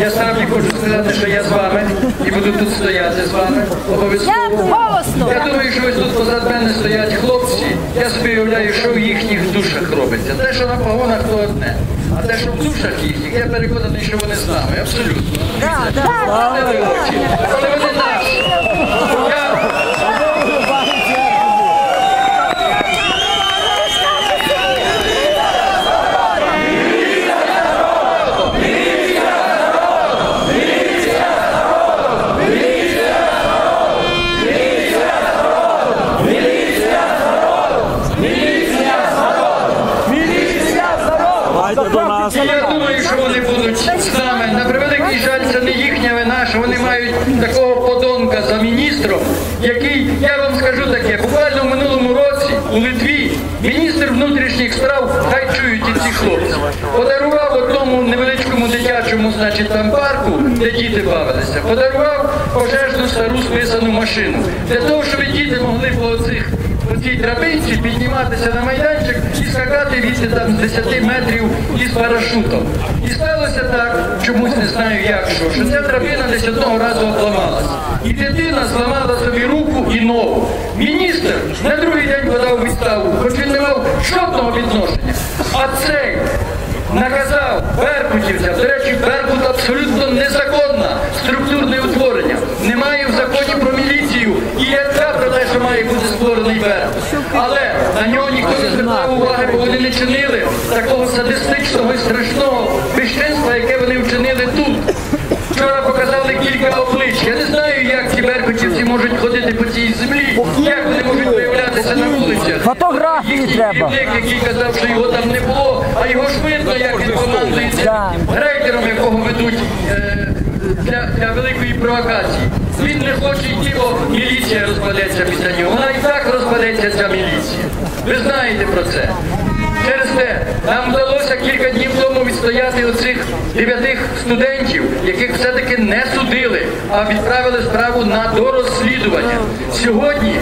Я сам не хочу сказати, що я з вами і буду тут стояти з вами. Я Обов'язково. Я думаю, що ось тут позад мене стоять хлопці. Я собі уявляю, що в їхніх душах робиться. Те, що на погонах, то одне. А те, що в душах їхніх, я переконаний, що вони з нами. Абсолютно. Да, да. Але вони Давайте до нас. І я думаю, що вони будуть з нами. На превеликий жаль, це не їхня вина, що вони мають такого подонка за міністром, який, я вам скажу таке, буквально в минулому році у Литві міністр внутрішніх справ, хай чують і ці хлопці, подарував одному невеличкому дитячому, значить, там парку, де діти бавилися, подарував пожежну стару списану машину. Для того, щоб діти могли по оцих по цій драбинці підніматися на майданчик і скакати відти там з 10 метрів із парашутом. І сталося так, чомусь не знаю як що, що ця драбина десь одного разу обламалась. І дитина зламала собі руку і ногу. Міністр на другий день подав у відставку, хоч він не мав жодного відношення. А цей наказав Беркутівцям, до речі, Беркут абсолютно незаконне структурне утворення. Немає в законі про міліцію і яка про те, що має бути створений Беркут. Але на нього ніхто не звертав уваги, бо вони не чинили такого садистичного і страшного безчинства, яке вони вчинили тут. Вчора показали кілька облич. Я не знаю, як ці беркутівці можуть ходити по цій землі, як вони можуть Фотографії треба. керівник, який казав, що його там не було, а його ж видно, як він командує цим грейдером, якого ведуть е, для, для великої провокації. Він не хоче йти, бо міліція розпадеться після нього. Вона і так розпадеться ця міліція. Ви знаєте про це. Через те нам вдалося кілька днів тому відстояти оцих дев'ятих студентів, яких все-таки не судили, а відправили справу на дорозслідування. Сьогодні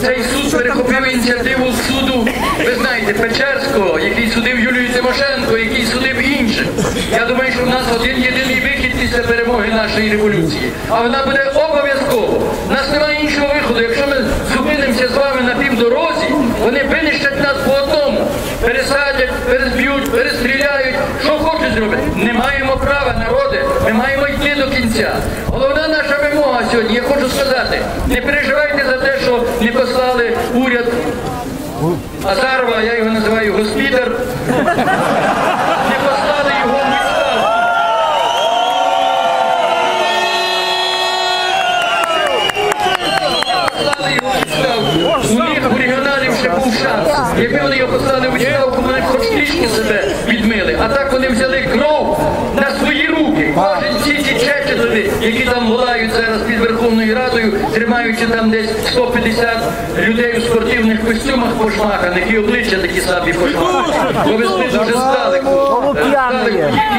цей суд перехопив ініціативу суду, ви знаєте, Печерського, який судив Юлію Тимошенко, який судив інших. Я думаю, що в нас один єдиний вихід після перемоги нашої революції. А вона буде обов'язково. У нас немає іншого виходу. Якщо ми зупинимося з вами на півдорозі, вони винищать нас по одному. Пересадять, перезб'ють, перестріляють. Що хочуть зробити? Не маємо права, народи. Ми маємо йти до кінця. Головна наша вимога сьогодні, я хочу сказати, не переживайте за те, не послали уряд Азарова, я його називаю господар. Не послали його в відставку. Послали його в. У них у регіоналів ще був шанс. Якби вони його послали у відставку, вони б хоч трішки себе відмили. А так вони взяли кров на свої руки. Кожен ці ці які там волають зараз під Верховною Радою, тримаючи там десь 150 людей у спортивних костюмах пошмаканих і обличчя такі самі пошмакані. Бо везли дуже здалеку.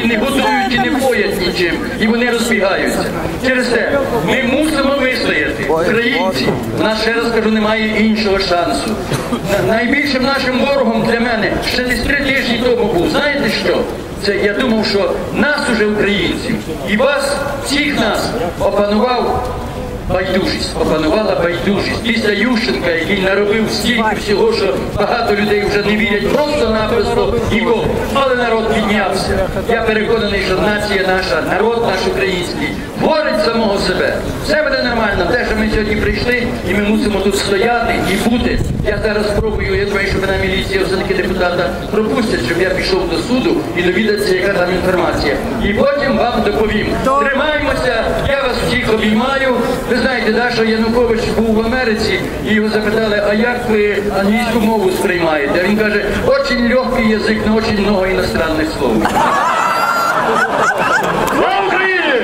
Їх не готують, і не поять нічим. І вони розбігаються. Через те ми мусимо вистояти. Українці, в нас ще раз кажу, немає іншого шансу. Найбільшим нашим ворогом для мене ще десь три тижні тому був. Знаєте що? Це я думав, що нас уже українців і вас, всіх нас, опанував байдужість, опанувала байдужість. Після Ющенка, який наробив стільки всього, що багато людей вже не вірять просто-напросто нікому. Але народ піднявся. Я переконаний, що нація наша, народ наш український, творить самого себе. Все буде нормально. Те, що ми сьогодні прийшли, і ми мусимо тут стояти і бути. Я зараз спробую, я думаю, що мене міліція все-таки депутата пропустять, щоб я пішов до суду і довідатися, яка там інформація. І потім вам доповім. Тримаймося, я вас всіх обіймаю. Ви знаєте, да, Янукович був в Америці і його запитали, а як ви англійську мову сприймаєте? Він каже, очень легкий язик, але дуже много іностранних слов. Україні!